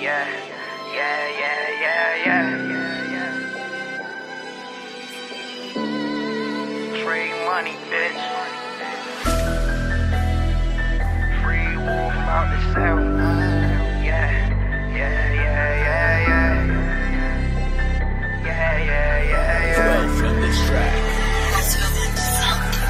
Yeah, yeah, yeah, yeah, yeah. Tray Money, bitch. Free wolf out the cell. Yeah, yeah, yeah, yeah, yeah. Yeah, yeah, yeah, yeah. from this track.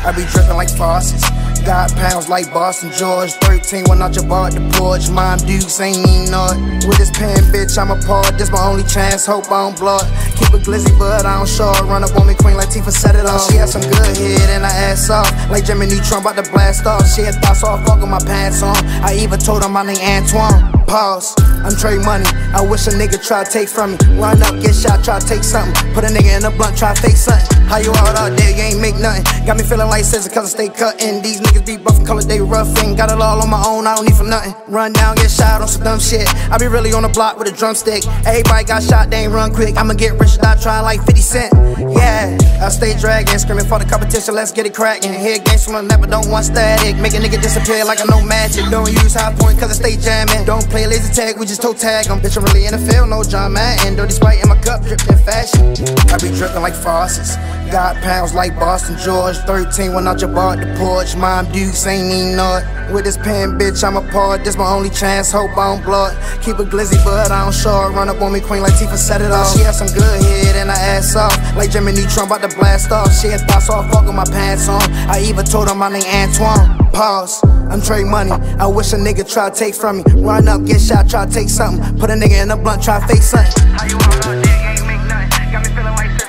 I be dripping like faucets. Got pounds like Boston George. 13 when I jump out the porch. Mom Dukes ain't even it. With this pen, bitch, I'm a part. This my only chance. Hope I don't blow it. Keep a glizzy, but I don't show it. Run up on me, Queen Latifah set it off. She had some good head and I ass off. Like Jimmy Neutron, about to blast off. She had thoughts, fuck with my pants on. I even told her my name Antoine. Pause. I'm Tray Money. I wish a nigga try to take from me. Run up, get shot, try to take something. Put a nigga in a blunt, try to fake something. How you out out there? You ain't make nothing. Got me feeling like scissors cause I stay cutting. These niggas be buffing color, they rough and got it all on my own. I don't need for nothing. Run down, get shot on some dumb shit. I be really on the block with a drumstick. Everybody got shot, they ain't run quick. I'ma get rich, die trying like 50 Cent. Yeah, I stay dragging, screaming for the competition. Let's get it cracking. Head games from the but don't want static. Make a nigga disappear like I know magic. Don't use Hi-Point cause I stay jamming. Don't play laser tag, we just toe tag them. Bitch, I'm really in the field, no John Madden. Dirty Sprite in my cup, dripped in fashion. I be dripping like faucets. Got pounds like Boston George. 13 when I jump out the porch. Mom Dukes ain't even know it. With this pen, bitch, I'm a part. This my only chance. Hope I don't it. Keep a glizzy, but I don't show it. Run up on me, Queen Latifah, set it off. She had some good head and I ass off. Like Jimmy Neutron, about to blast off. She thoughts, so I fuck with my pants on. I even told her my name Antoine. Pause. I'm Tray Money. I wish a nigga try to take from me. Run up, get shot, try to take something. Put a nigga in a blunt, try to fake something. How you out out there? Ain't make nothing. Got me feeling like. These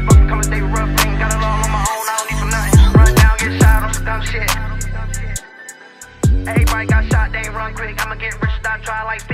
niggas they rough. Ain't got it all on my own. I don't need for nothing. Run down, get shot on some dumb shit. Everybody got shot, they ain't run quick. I'ma get rich, die try like 50 Cent.